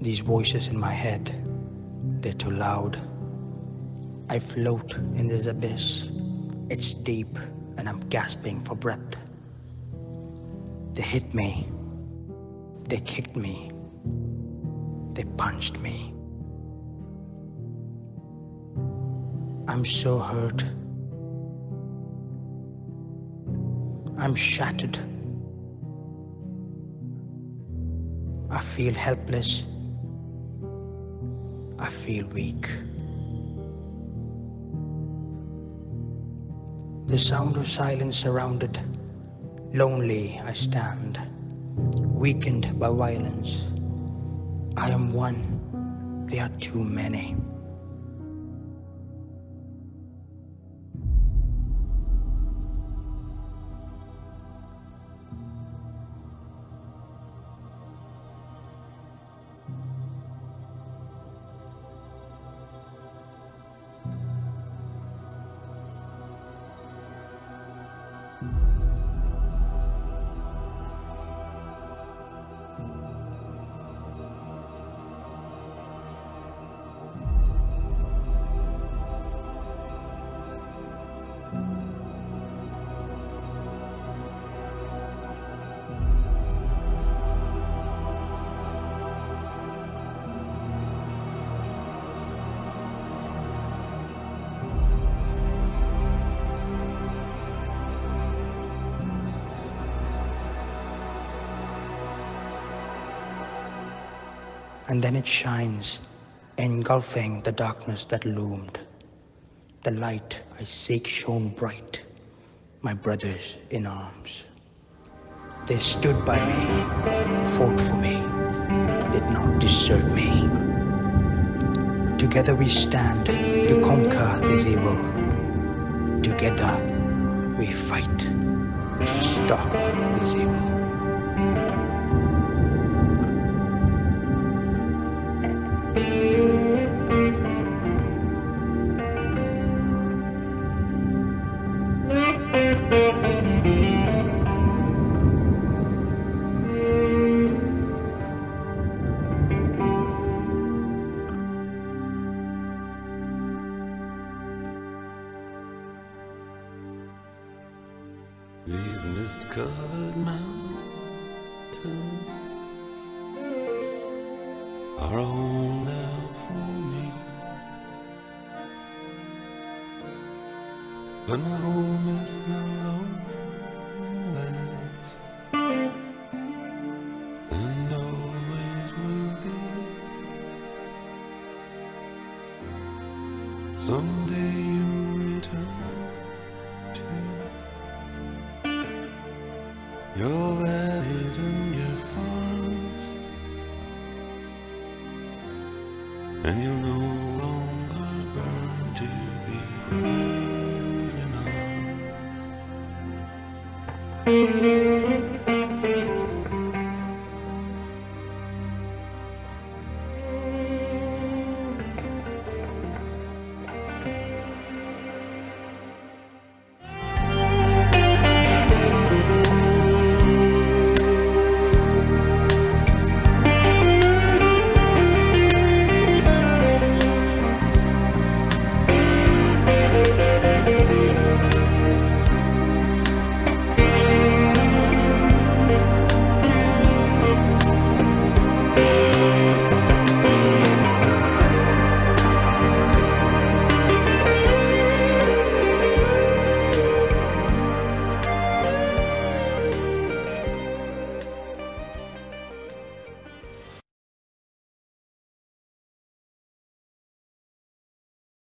These voices in my head, they're too loud. I float in this abyss. It's deep and I'm gasping for breath. They hit me. They kicked me. They punched me. I'm so hurt. I'm shattered. I feel helpless. I feel weak. The sound of silence surrounded. Lonely I stand, weakened by violence. I am one, they are too many. And then it shines, engulfing the darkness that loomed. The light I seek shone bright, my brothers in arms. They stood by me, fought for me, did not desert me. Together we stand to conquer this evil. Together we fight to stop this evil. These mist-covered mountains are home now for me. But my home is the lowlands, and always will be. Someday your valleys and your farms, and you'll no longer burn to be brothers in arms.